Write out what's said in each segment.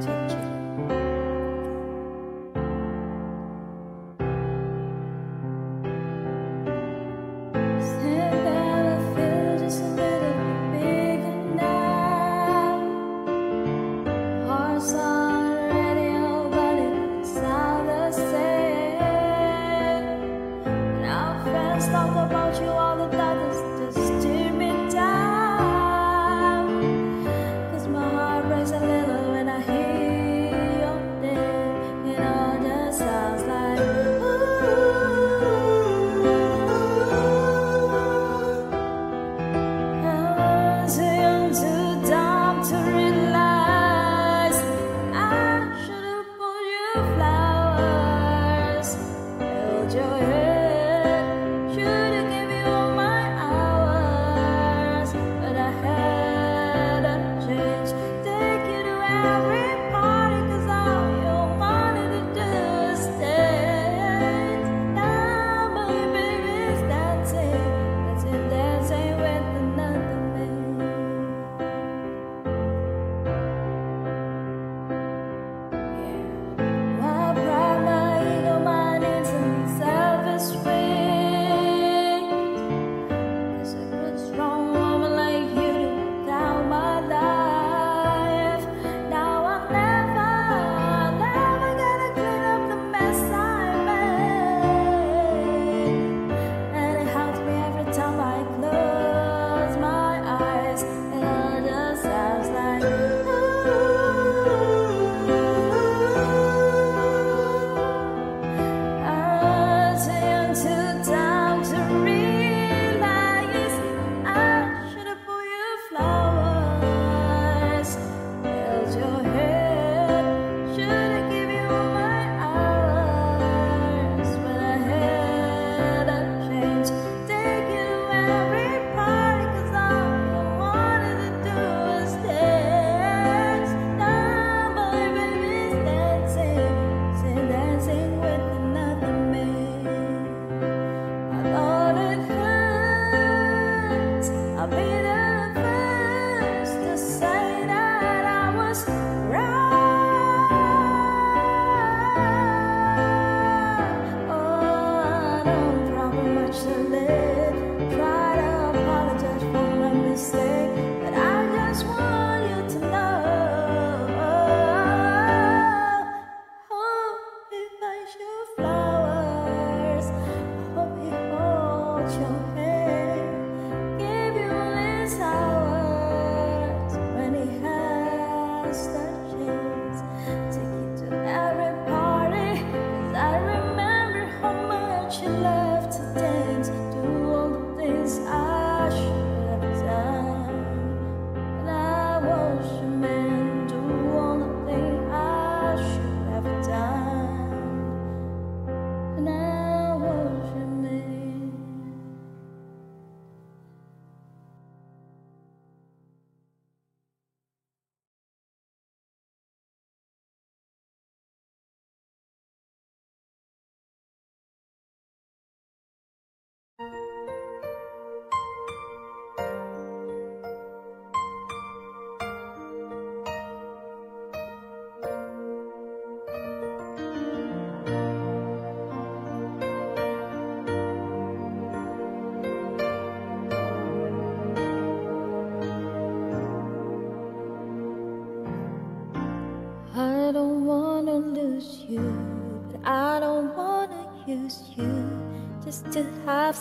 Take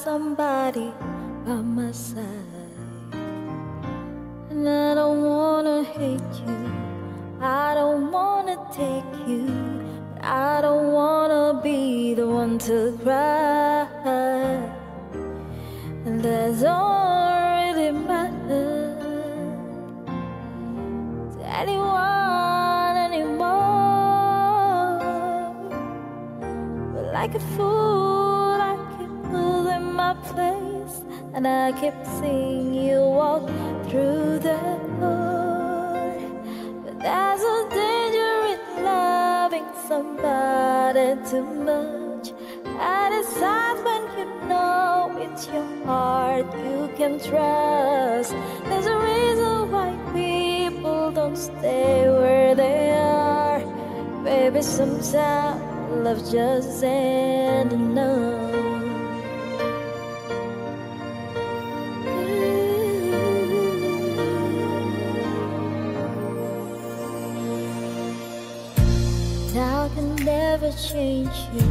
somebody trust. There's a reason why people don't stay where they are. Baby, sometimes love just ain't enough. I can never change you.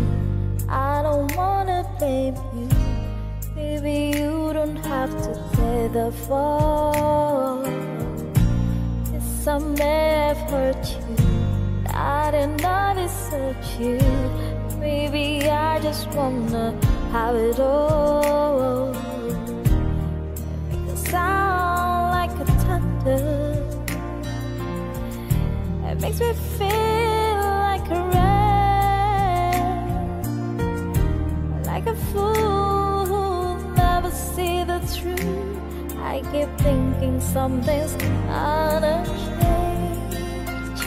I don't wanna blame you. The fall. Yes, I may have hurt you. I did not desert you. Baby, I just wanna have it all. Make sound like a thunder. It makes me thinking something's gonna change,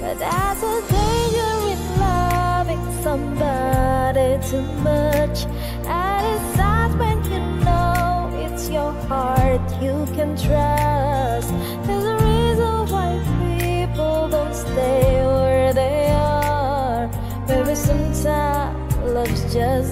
but that's a danger in loving somebody too much. And it's sad when you know it's your heart you can trust. There's a reason why people don't stay where they are. Maybe sometimes love's just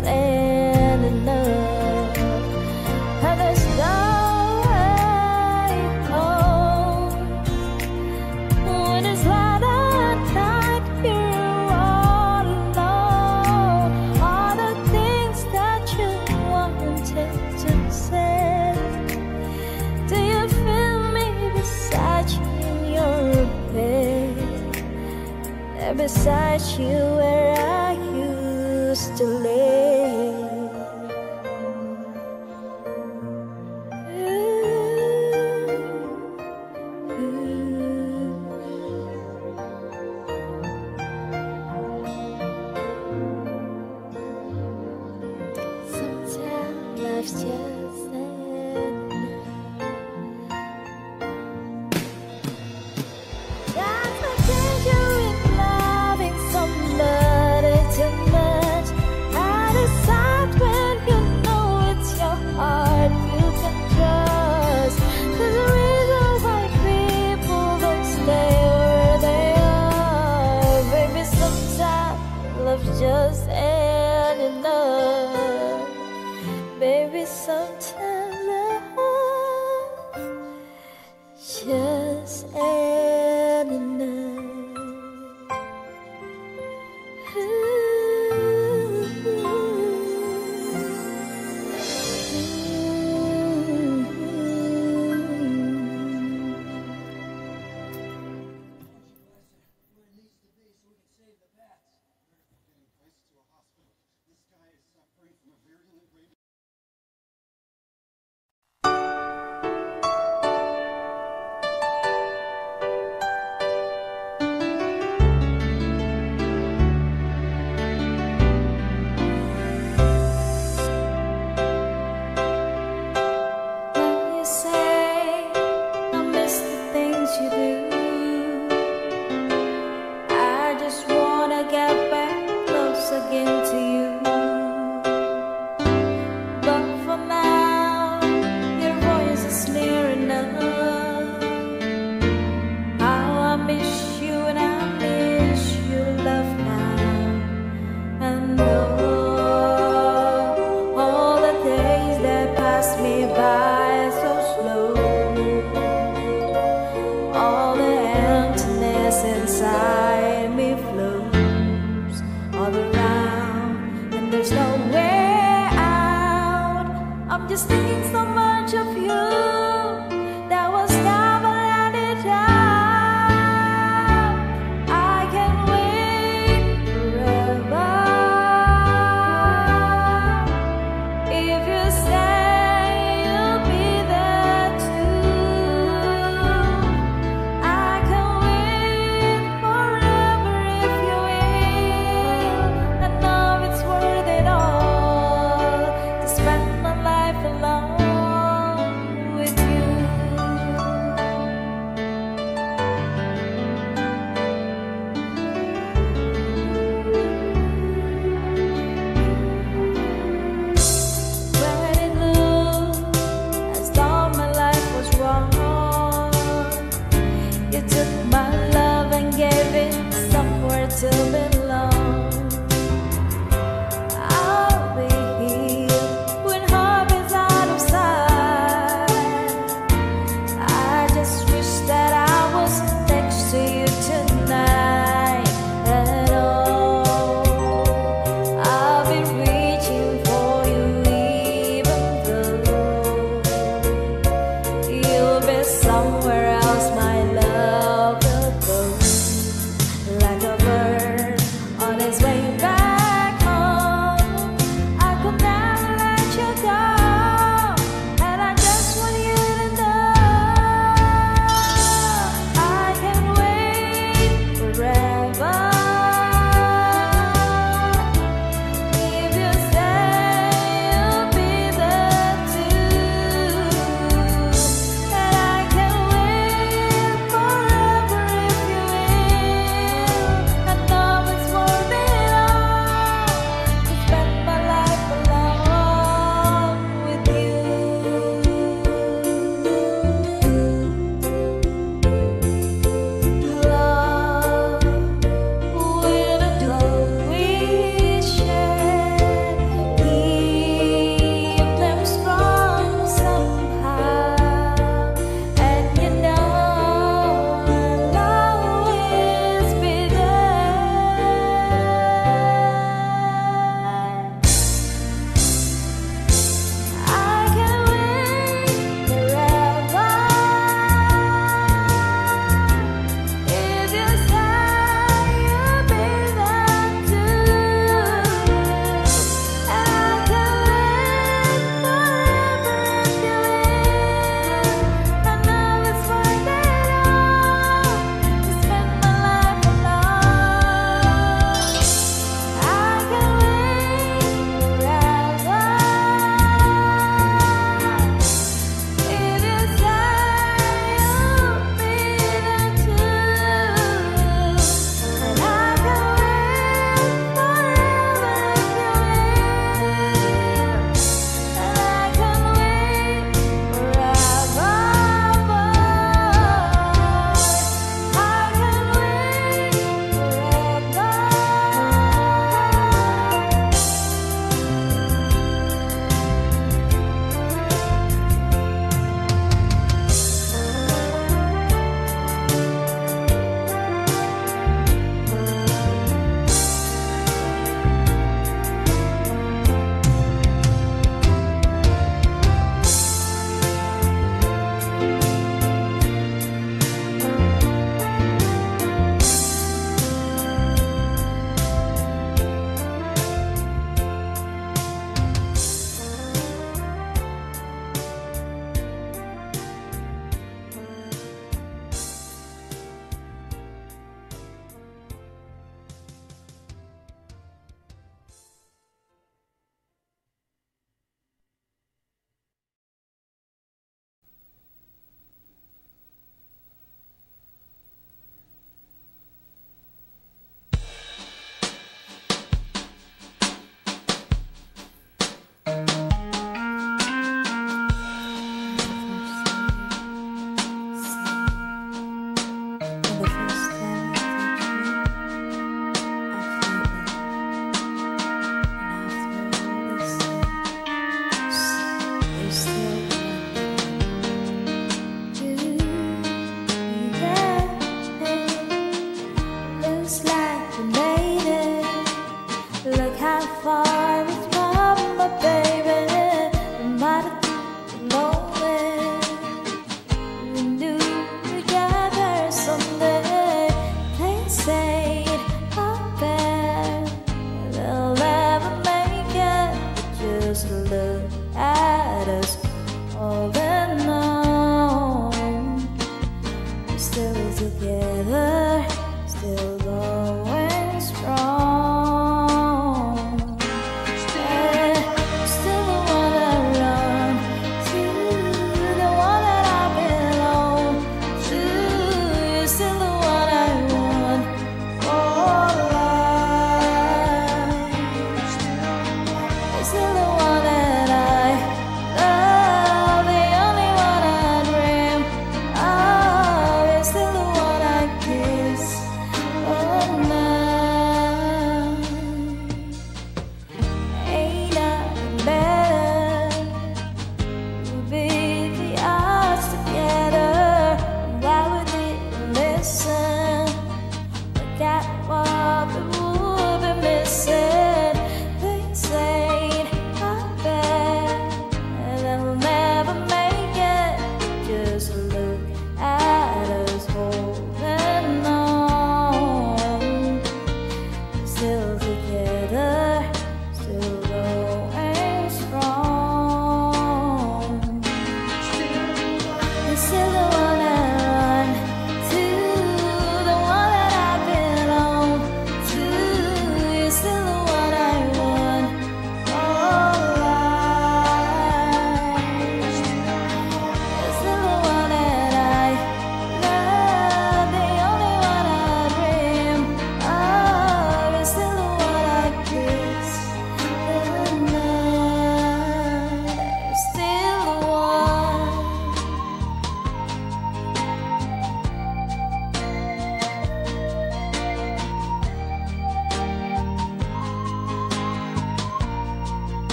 I'm just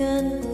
canto.